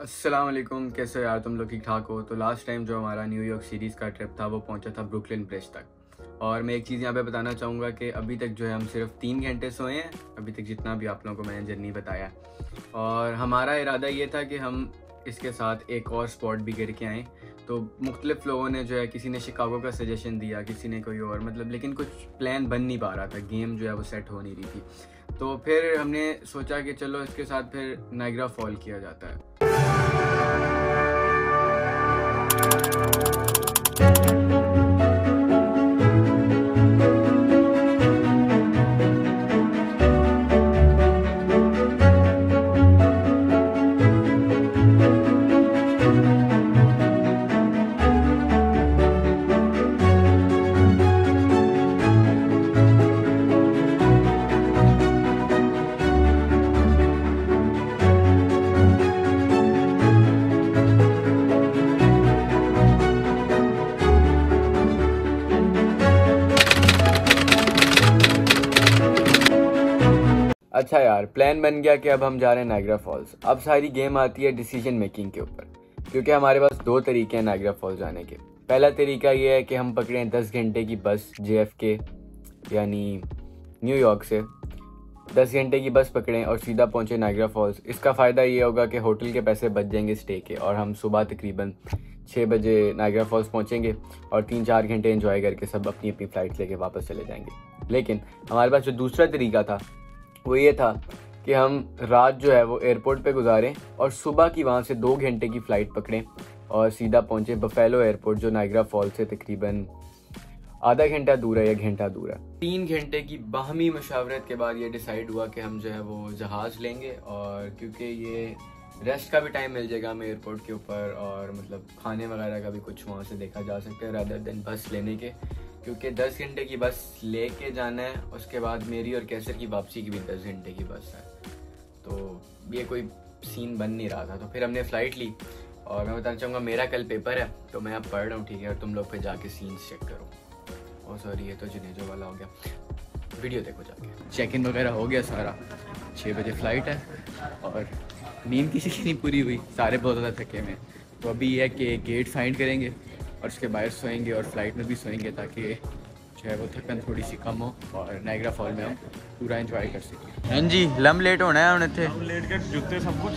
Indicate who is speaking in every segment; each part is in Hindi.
Speaker 1: वालेकुम कैसे हो यार तुम लोग? ठीक ठाक हो? तो लास्ट टाइम जो हमारा न्यूयॉर्क सीरीज़ का ट्रिप था, वो पहुँचा था ब्रुकलिन ब्रिज तक। और मैं एक चीज़ यहाँ पे बताना चाहूँगा कि अभी तक जो है हम सिर्फ़ तीन घंटे सोए हैं। अभी तक जितना भी आप लोगों को मैंने जर्नी बताया। और हमारा इरादा ये था कि हम इसके साथ एक और स्पॉट भी गिर के आएँ। तो मुख्तलिफ़ लोगों ने जो है, किसी ने शिकागो का सजेशन दिया, किसी ने कोई और मतलब लेकिन कुछ प्लान बन नहीं पा रहा था। गेम जो है वो सेट हो नहीं रही थी। तो फिर हमने सोचा कि चलो इसके साथ फिर नाइग्रा फॉल किया जाता है। अच्छा यार प्लान बन गया कि अब हम जा रहे हैं नाइग्रा फॉल्स अब सारी गेम आती है डिसीज़न मेकिंग के ऊपर। क्योंकि हमारे पास दो तरीके हैं नाइग्रा फॉल्स जाने के। पहला तरीका ये है कि हम पकड़ें दस घंटे की बस जे के यानी न्यूयॉर्क से। दस घंटे की बस पकड़ें और सीधा पहुँचे नाइग्रा फॉल्स इसका फ़ायदा ये होगा कि होटल के पैसे बच जाएँगे स्टे के, और हम सुबह तकरीबन छः बजे नाइग्रा फॉल्स पहुँचेंगे और तीन चार घंटे एंजॉय करके सब अपनी अपनी फ़्लाइट लेके वापस चले जाएँगे। लेकिन हमारे पास जो दूसरा तरीका था वो ये था कि हम रात जो है वो एयरपोर्ट पे गुजारें और सुबह की वहाँ से दो घंटे की फ़्लाइट पकड़ें और सीधा पहुँचे बफेलो एयरपोर्ट जो नाइग्रा फॉल से तकरीबन आधा घंटा दूर है या घंटा दूर है। तीन घंटे की बाहमी मशावरत के बाद ये डिसाइड हुआ कि हम जो है वो जहाज़ लेंगे और क्योंकि ये रेस्ट का भी टाइम मिल जाएगा हमें एयरपोर्ट के ऊपर और मतलब खाने वगैरह का भी कुछ वहाँ से देखा जा सकता है रादर दिन बस लेने के। क्योंकि दस घंटे की बस लेके जाना है, उसके बाद मेरी और कैसर की वापसी की भी दस घंटे की बस है। तो ये कोई सीन बन नहीं रहा था। तो फिर हमने फ़्लाइट ली और मैं बताना चाहूँगा, मेरा कल पेपर है तो मैं अब पढ़ रहा हूँ, ठीक है? और तुम लोग फिर जाके सीन्स चेक करो। और सॉरी ये तो जुनेजो वाला हो गया। वीडियो देखो जाके। चेक इन वगैरह हो गया सारा। छः बजे फ़्लाइट है और नींद किसी की नहीं पूरी हुई। सारे बहुत ज़्यादा थके में तो अभी यह है कि गेट फाइंड करेंगे। और उसके बाहर सोएँगे और फ़्लाइट में भी सोएँगे ताकि जो है वो थकन थोड़ी सी कम हो और नाइग्रा फॉल में हम पूरा इंजॉय कर सकें। हाँ जी लम लेट होना है उन्हें थे।
Speaker 2: लेट के जूते सब कुछ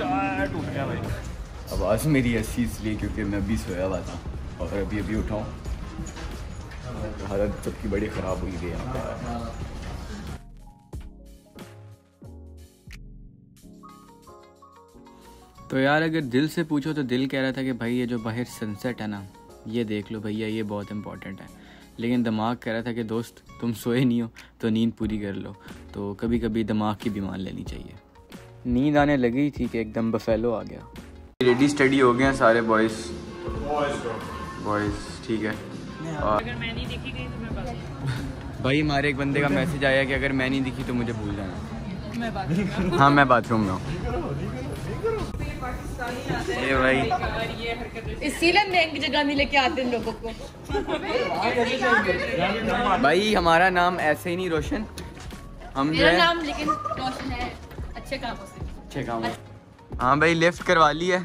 Speaker 2: टूट गया भाई।
Speaker 1: आवाज़ मेरी ऐसी इसलिए क्योंकि मैं अभी सोया हुआ था और अभी अभी उठाऊँ हालत सबकी बड़ी ख़राब हुई थी यहाँ पे तो यार अगर दिल से पूछो तो दिल कह रहा था कि भाई ये जो बाहर सनसेट है ना ये देख लो भैया ये बहुत इंपॉर्टेंट है। लेकिन दिमाग कह रहा था कि दोस्त तुम सोए नहीं हो तो नींद पूरी कर लो। तो कभी कभी दिमाग की भी मान लेनी चाहिए। नींद आने लगी थी कि एकदम बफेलो आ गया। रेडी स्टडी हो गए हैं सारे बॉयज़ बॉयज़ ठीक है। और
Speaker 3: अगर मैं नहीं देखी गई तो मैं
Speaker 1: भाई हमारे एक बंदे का मैसेज आया कि अगर मैं नहीं दिखी तो मुझे भूल जाना।
Speaker 3: मैं
Speaker 1: हाँ मैं बाथरूम में हूँ। ये भाई।
Speaker 3: इसीलिए बैंक जगह नहीं लेके आते इन लोगों को।
Speaker 1: भाई हमारा नाम ऐसे ही नहीं रोशन। हम
Speaker 3: मेरा नाम लेकिन रोशन है अच्छे कामों से।
Speaker 1: अच्छे काम है भाई लिफ्ट करवा ली है।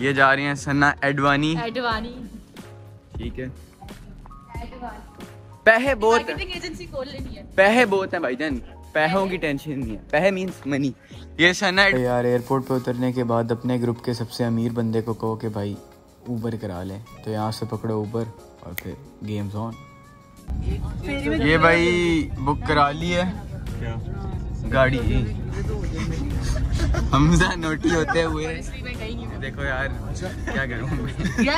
Speaker 1: ये जा रही हैं सन्ना एडवानी।
Speaker 3: एडवानी।
Speaker 1: ठीक है। पैसे बहुत
Speaker 3: मार्केटिंग एजेंसी खोल लेनी
Speaker 1: पैसे बहुत हैं भाईजान पैसों की टेंशन नहीं है। पैसे मींस मनी ये सन्ना यार एयरपोर्ट पे उतरने के बाद अपने ग्रुप के सबसे अमीर बंदे को कहो कि भाई ऊबर करा लें। तो यहाँ से पकड़ो ऊबर और फिर गेम्स ऑन ये भाई बुक करा ली है। गाड़ी। हमजा नोटी होते हुए। देखो यार क्या करूँ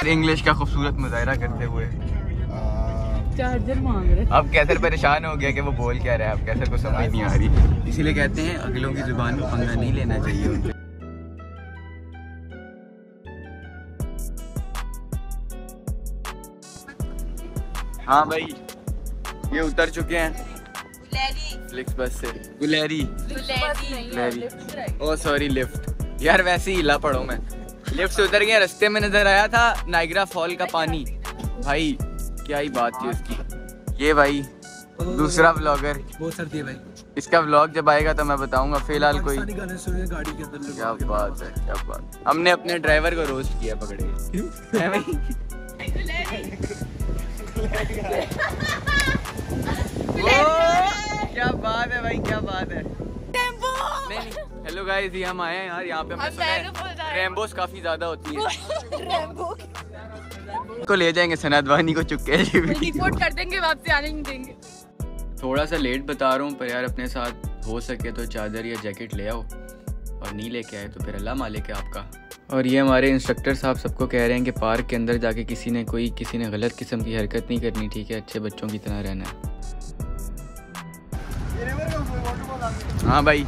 Speaker 1: इंग्लिश का खूबसूरत मुजाहरा करते हुए।
Speaker 3: चार्जर मांग रहे
Speaker 1: अब कैसर परेशान हो गया कि वो बोल क्या रहा है? अब कैसर को समझ नहीं आ रही। इसीलिए कहते हैं अगलों की ज़ुबान में पंगा नहीं लेना चाहिए उनसे हाँ भाई ये उतर चुके हैं। फ्लिक्स बस से। गुलेरी। गुलेरी। ओ सॉरी लिफ्ट यार वैसे ही हिला पड़ो मैं। लिफ्ट से उतर गया रास्ते में नज़र आया था नाइग्रा फॉल का पानी। भाई क्या ही बात थी उसकी। ये भाई दूसरा ब्लॉगर
Speaker 2: बहुत सर्दी है भाई।
Speaker 1: इसका ब्लॉग जब आएगा तो मैं बताऊँगा फ़िलहाल कोई
Speaker 4: गाड़ी के अंदर
Speaker 1: क्या बात है क्या बात हमने अपने ड्राइवर को रोस्ट किया पकड़े। क्या? बात है भाई क्या बात है। हेलो गाइस ये हम आए हैं यार यहाँ पे हमने। रेम्बोस काफ़ी ज़्यादा होती है। को ले जाएँगे सनत वानी को चुपके
Speaker 3: रिपोर्ट कर देंगे वापसी आने नहीं देंगे।
Speaker 1: थोड़ा सा लेट बता रहा हूँ पर यार अपने साथ हो सके तो चादर या जैकेट ले आओ। और नहीं लेके आए तो फिर अल्लाह मालिक है आपका। और ये हमारे इंस्ट्रक्टर साहब सबको कह रहे हैं कि पार्क के अंदर जाके किसी ने कोई किसी ने गलत किस्म की हरकत नहीं करनी ठीक है? अच्छे बच्चों की तरह रहना है। हाँ भाई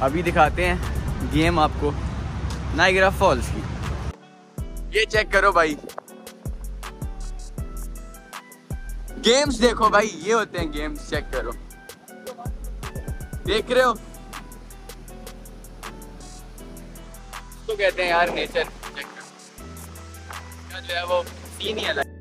Speaker 1: अभी दिखाते हैं गेम आपको नाइग्रा फॉल्स की। ये चेक करो भाई। गेम्स देखो भाई, ये होते हैं गेम्स चेक करो। देख रहे हो? तो कहते हैं यार नेचर चेक करो। जो है वो सीन ही अलग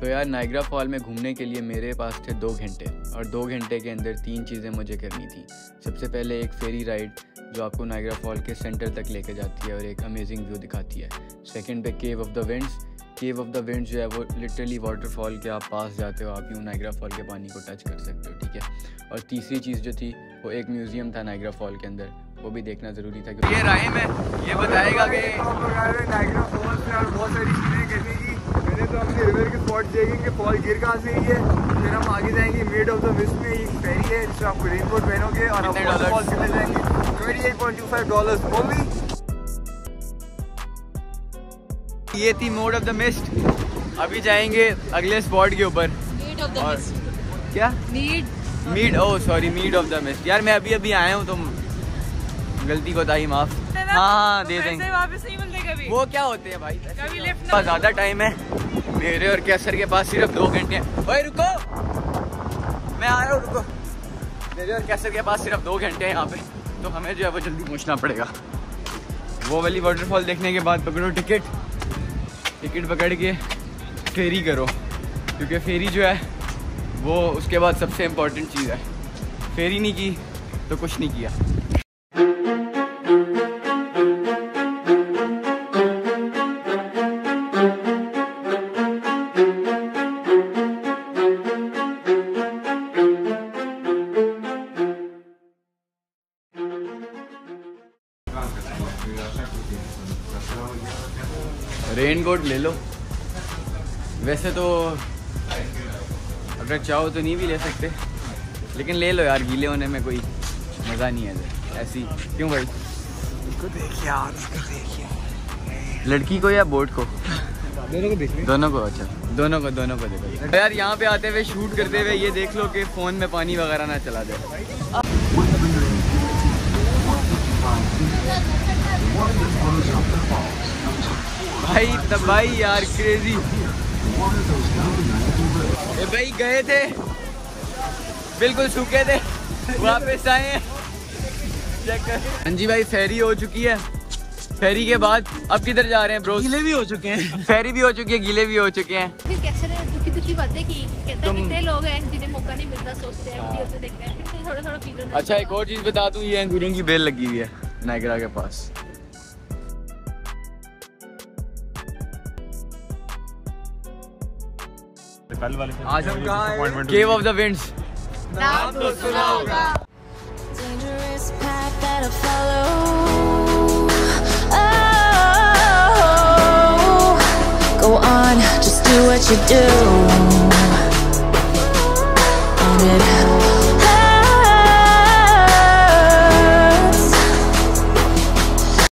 Speaker 1: तो यार नाइग्रा फॉल में घूमने के लिए मेरे पास थे दो घंटे और दो घंटे के अंदर तीन चीज़ें मुझे करनी थी। सबसे पहले एक फेरी राइड जो आपको नाइग्रा फॉल के सेंटर तक लेके जाती है और एक अमेजिंग व्यू दिखाती है। सेकेंड पे cave of the winds cave of the winds जो है वो लिटरली वाटरफॉल के आप पास जाते हो आप यूँ नाइग्रा फॉल के पानी को टच कर सकते हो ठीक है? और तीसरी चीज़ जो थी वो एक म्यूज़ियम था नाइग्रा फॉल के अंदर वो भी देखना ज़रूरी था क्योंकि ये राइम है ये बताएगा कि
Speaker 4: नाइग्रा फॉल्स और बहुत सारी चीज़ें करने की मैंने तो अपने रिवर के स्पॉट देखे कि फॉल गिर कहाँ से ही है? फिर हम आगे जाएँगे मेड ऑफ़ द विस्ट में एक फेरी है जिसमें आपको रेनकोट पहनोगे और हम
Speaker 1: कितने
Speaker 4: वाटरफॉल
Speaker 1: dollars?
Speaker 4: जाएँगे। Twenty eight point two five dollar only
Speaker 1: ये थी मोड ऑफ़ द मिस्ट अभी जाएँगे अगले स्पॉट के ऊपर।
Speaker 3: नीड ऑफ़ द
Speaker 1: और क्या?
Speaker 3: Need
Speaker 1: Maid oh sorry Maid of the Mist यार मैं अभी अभी आया हूँ तुम गलती को ताई माफ़। हाँ हाँ दे देंगे।
Speaker 3: वापस नहीं मिलते कभी।
Speaker 1: वो क्या होते हैं भाई?
Speaker 3: कभी लिफ्ट
Speaker 1: बहुत ज़्यादा टाइम है। मेरे और कैसर के पास सिर्फ़ दो घंटे हैं। ओए, रुको। मैं आ रहा हूँ, रुको। मेरे और कैसर के पास सिर्फ़ दो घंटे हैं यहाँ पे। तो हमें जो है वो जल्दी पहुँचना पड़ेगा। वो वाली वाटरफॉल देखने के बाद पकड़ो टिकट। टिकट पकड़ के फेरी करो। क्योंकि फेरी जो है, वो उसके बाद सबसे इम्पोर्टेंट चीज़ है। फेरी नहीं की तो कुछ नहीं किया। रेन कोट ले लो। वैसे तो अगर चाहो तो नहीं भी ले सकते लेकिन ले लो यार गीले होने में कोई मज़ा नहीं है ऐसी क्यों भाई?
Speaker 4: देखिए यार इसको देखिए।
Speaker 1: लड़की को या बोट को?
Speaker 4: दोनों को देखिए
Speaker 1: दोनों को अच्छा। दोनों को दोनों को देखो। यार यहाँ पे आते हुए शूट करते हुए ये देख लो कि फ़ोन में पानी वगैरह ना चला दे। भाई तब भाई तबाही यार क्रेजी ए भाई गए थे। बिल्कुल सूखे थे। वापस आए। हैं चेक कर। हाँ जी भाई फेरी हो चुकी है। फेरी के बाद अब किधर जा रहे हैं ब्रोस
Speaker 4: गीले भी हो चुके हैं।
Speaker 1: फेरी भी हो चुकी है गीले भी हो चुके हैं।
Speaker 5: फिर कैसे दुखी दुखी बातें की कहते हैं कितने लोग हैं जिन्हें मौका नहीं मिलता सोचते हैं वीडियो से देखते हैं। थोड़ा थोड़ा फील होता है।
Speaker 1: अच्छा एक और चीज़ बता दूँ ये अंगूरों की बेल लगी हुई है नाइगरा के पास।
Speaker 2: कल वाले
Speaker 4: आज हम कहाँ आए?
Speaker 2: Disappointment
Speaker 1: केव
Speaker 2: हुई।
Speaker 1: ऑफ द विंड्स
Speaker 3: नाम तो सुना होगा
Speaker 6: dangerous path that I follow. Oh, go on, just do what you do.